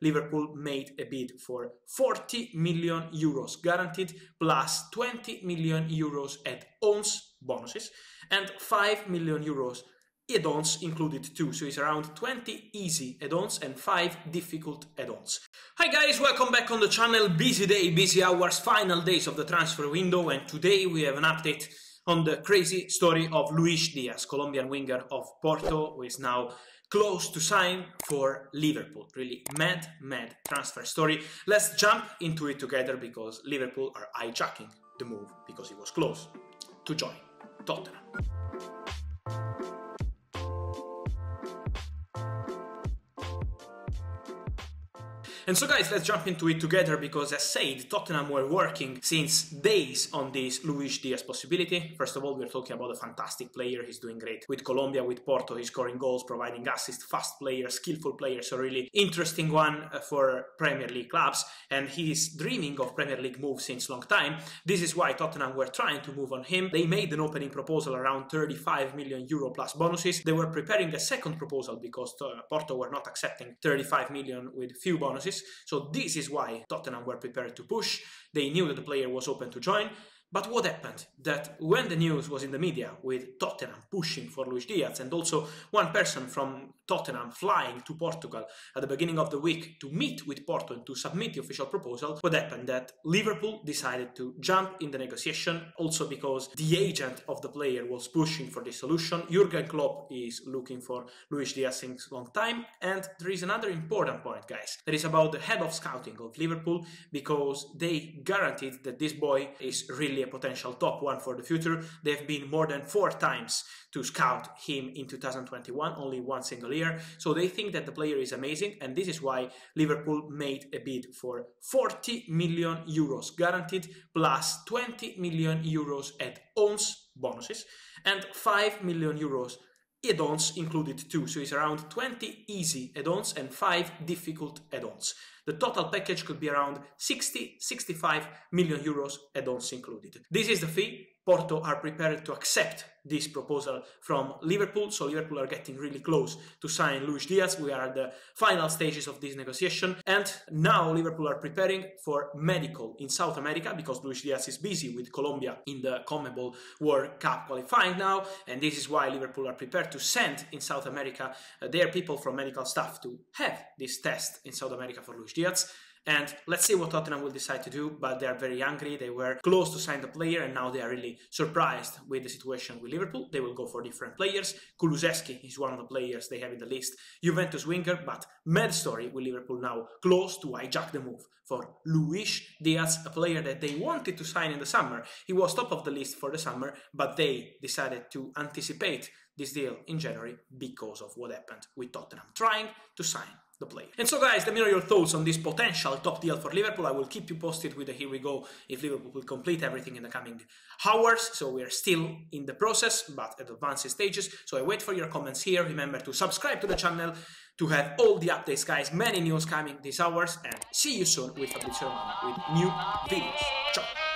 Liverpool made a bid for 40 million euros guaranteed plus 20 million euros at owns bonuses and 5 million euros add-ons included too, so it's around 20 easy add-ons and 5 difficult add-ons. Hi guys, welcome back on the channel, busy day, busy hours, final days of the transfer window and today we have an update on the crazy story of Luis Diaz, Colombian winger of Porto, who is now close to sign for Liverpool. Really mad, mad transfer story. Let's jump into it together because Liverpool are hijacking the move because it was close to join Tottenham. And so guys, let's jump into it together because as said, Tottenham were working since days on this Luis Diaz possibility. First of all, we're talking about a fantastic player. He's doing great with Colombia, with Porto. He's scoring goals, providing assists, fast player, skillful player. So really interesting one uh, for Premier League clubs. And he's dreaming of Premier League move since long time. This is why Tottenham were trying to move on him. They made an opening proposal around 35 million euro plus bonuses. They were preparing a second proposal because uh, Porto were not accepting 35 million with few bonuses. So this is why Tottenham were prepared to push. They knew that the player was open to join. But what happened? That when the news was in the media with Tottenham pushing for Luis Diaz and also one person from Tottenham flying to Portugal at the beginning of the week to meet with Porto and to submit the official proposal, what happened? That Liverpool decided to jump in the negotiation also because the agent of the player was pushing for this solution. Jurgen Klopp is looking for Luis Diaz since long time. And there is another important point, guys. That is about the head of scouting of Liverpool because they guaranteed that this boy is really a potential top one for the future. They've been more than four times to scout him in 2021, only one single year. So they think that the player is amazing, and this is why Liverpool made a bid for 40 million euros guaranteed plus 20 million euros at owns bonuses and 5 million euros add-ons included too. So it's around 20 easy add-ons and 5 difficult add-ons. The total package could be around 60, 65 million euros add-ons included. This is the fee. Porto are prepared to accept this proposal from Liverpool, so Liverpool are getting really close to sign Luis Diaz. We are at the final stages of this negotiation, and now Liverpool are preparing for medical in South America because Luis Diaz is busy with Colombia in the CONMEBOL World Cup qualifying now, and this is why Liverpool are prepared to send in South America uh, their people from medical staff to have this test in South America for Luis Diaz. And let's see what Tottenham will decide to do, but they are very angry. They were close to sign the player, and now they are really surprised with the situation with Liverpool. They will go for different players. Kulusevski is one of the players they have in the list. Juventus winger, but mad story with Liverpool now close to hijack the move for Luis Diaz, a player that they wanted to sign in the summer. He was top of the list for the summer, but they decided to anticipate this deal in January because of what happened with Tottenham trying to sign the player. And so guys, let me know your thoughts on this potential top deal for Liverpool. I will keep you posted with the here we go if Liverpool will complete everything in the coming hours. So we are still in the process, but at advanced stages. So I wait for your comments here. Remember to subscribe to the channel to have all the updates, guys. Many news coming these hours, and see you soon with Fabrizio Romano with new videos. Ciao!